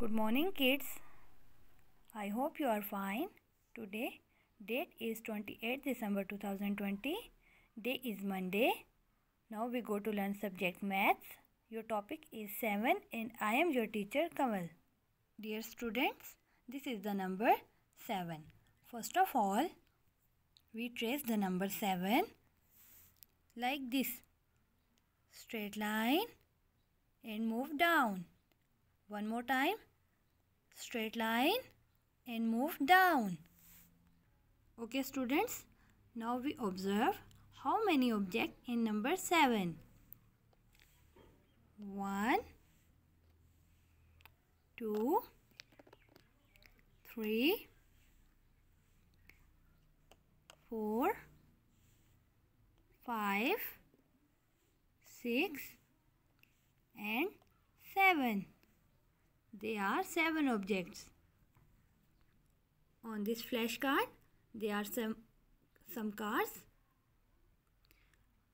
Good morning kids. I hope you are fine. Today date is 28 December 2020. Day is Monday. Now we go to learn subject maths. Your topic is 7 and I am your teacher Kamal. Dear students, this is the number 7. First of all, we trace the number 7 like this. Straight line and move down. One more time. Straight line and move down. Okay students, now we observe how many objects in number 7. 1, 2, 3, 4, 5, 6 and 7. They are seven objects. On this flashcard, there are some, some cards.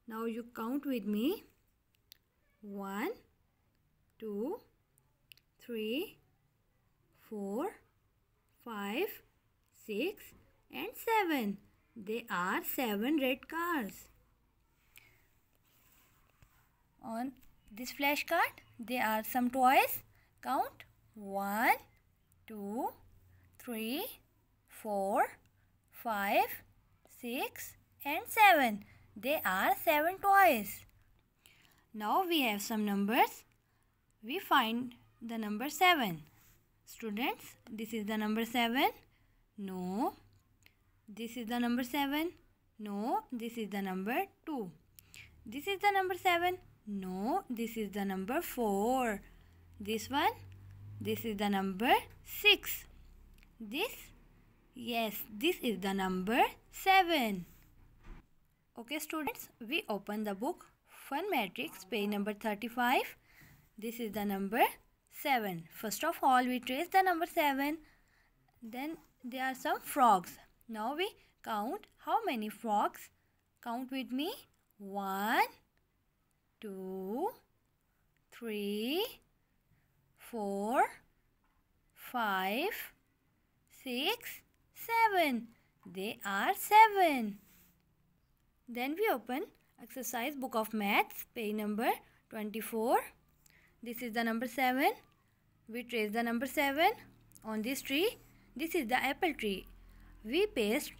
Now you count with me. One, two, three, four, five, six, and 7. They are 7 red cards. On this flashcard, there are some toys. Count 1, 2, 3, 4, 5, 6 and 7. They are 7 toys. Now we have some numbers. We find the number 7. Students, this is the number 7. No. This is the number 7. No, this is the number 2. This is the number 7. No, this is the number 4. This one, this is the number 6. This, yes, this is the number 7. Okay students, we open the book Fun Matrix page number 35. This is the number 7. First of all, we trace the number 7. Then there are some frogs. Now we count how many frogs. Count with me. 1, 2, 3, 4, 5, 6, 7. They are 7. Then we open exercise book of maths page number 24. This is the number 7. We trace the number 7 on this tree. This is the apple tree. We paste